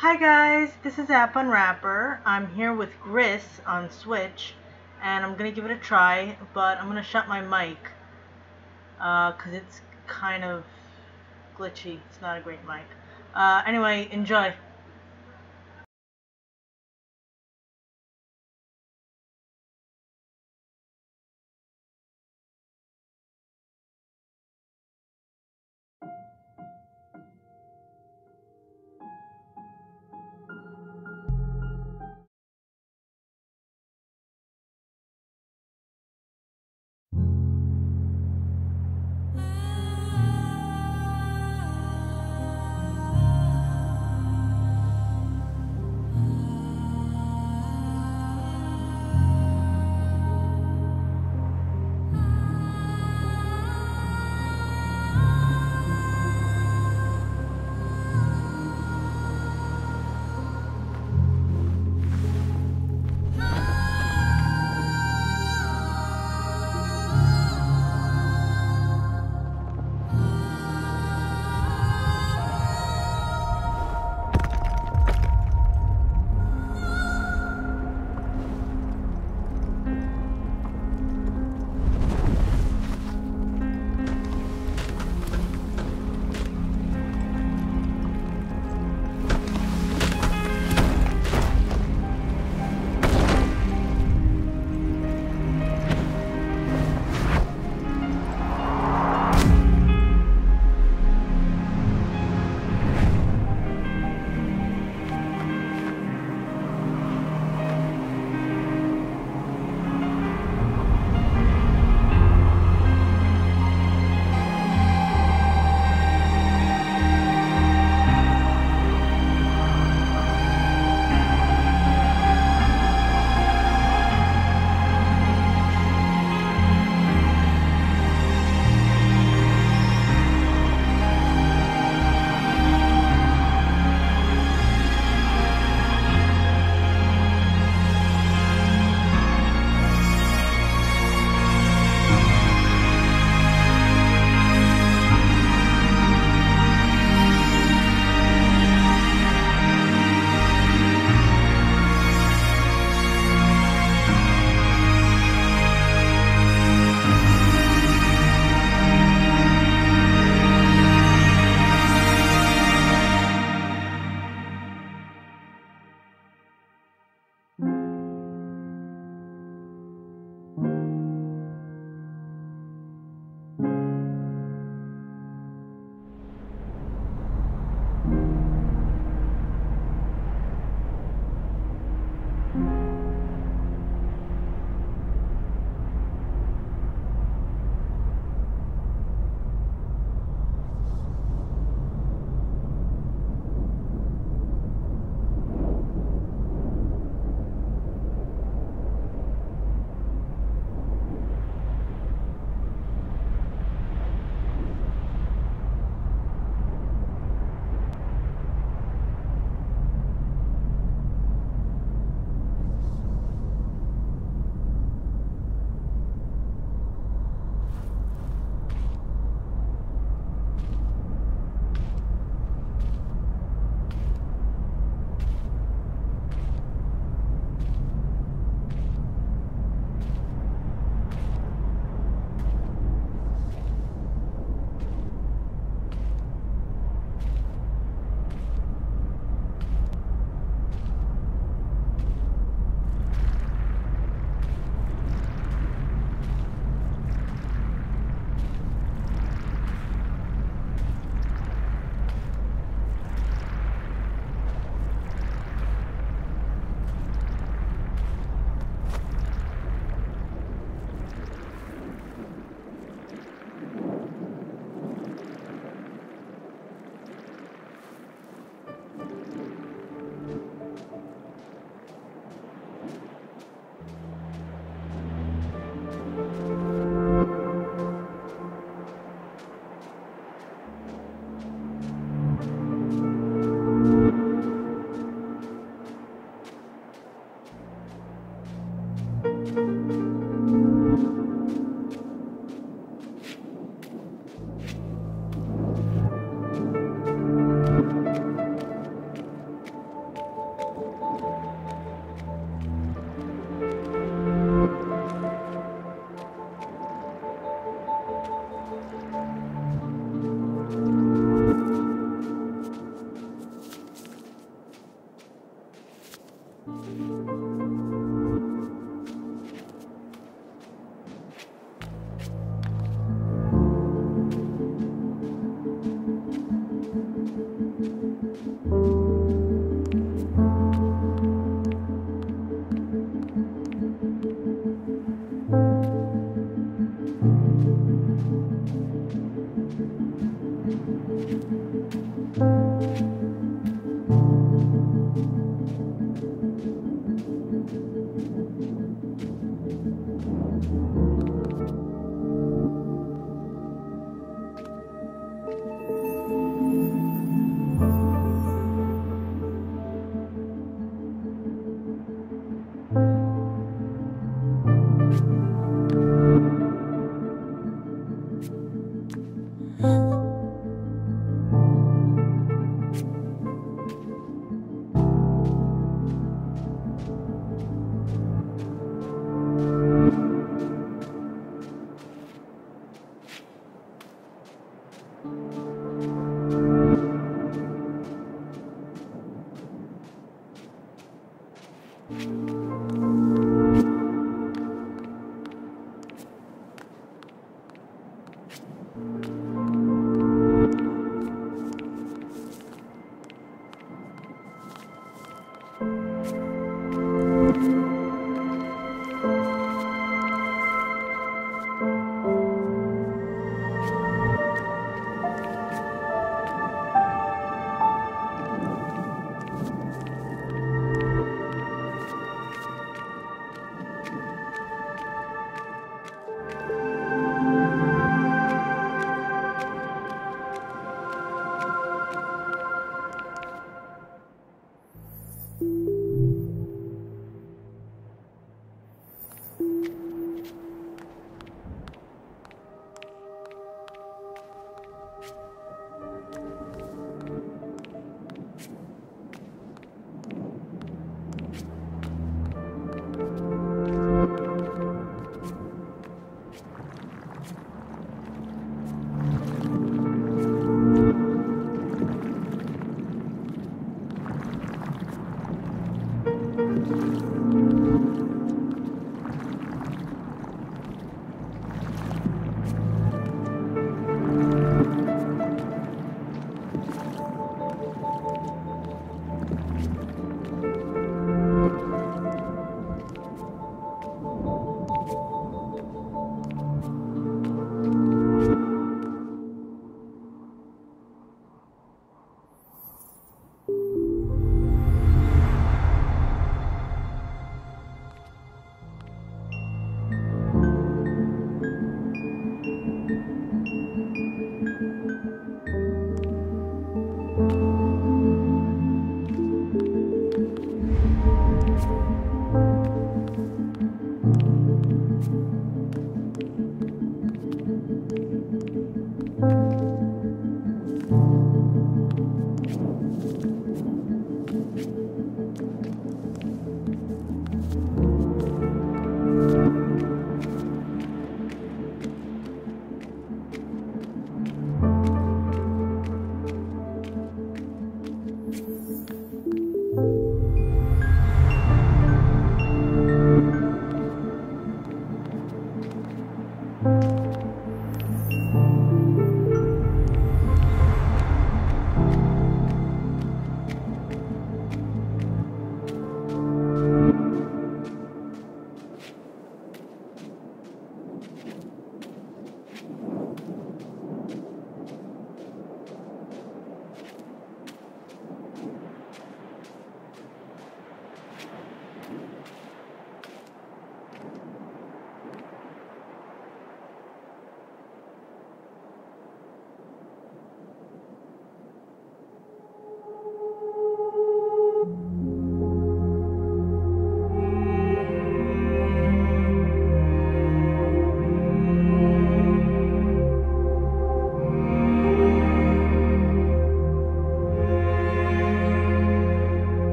Hi guys, this is App Unwrapper. I'm here with Gris on Switch, and I'm gonna give it a try, but I'm gonna shut my mic, uh, cause it's kind of glitchy. It's not a great mic. Uh, anyway, enjoy.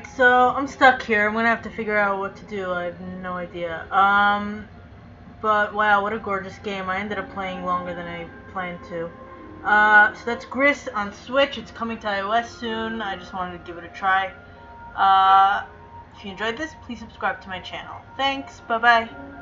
Alright, so I'm stuck here. I'm gonna have to figure out what to do. I have no idea. Um, but wow, what a gorgeous game. I ended up playing longer than I planned to. Uh, so that's Gris on Switch. It's coming to iOS soon. I just wanted to give it a try. Uh, if you enjoyed this, please subscribe to my channel. Thanks. Bye-bye.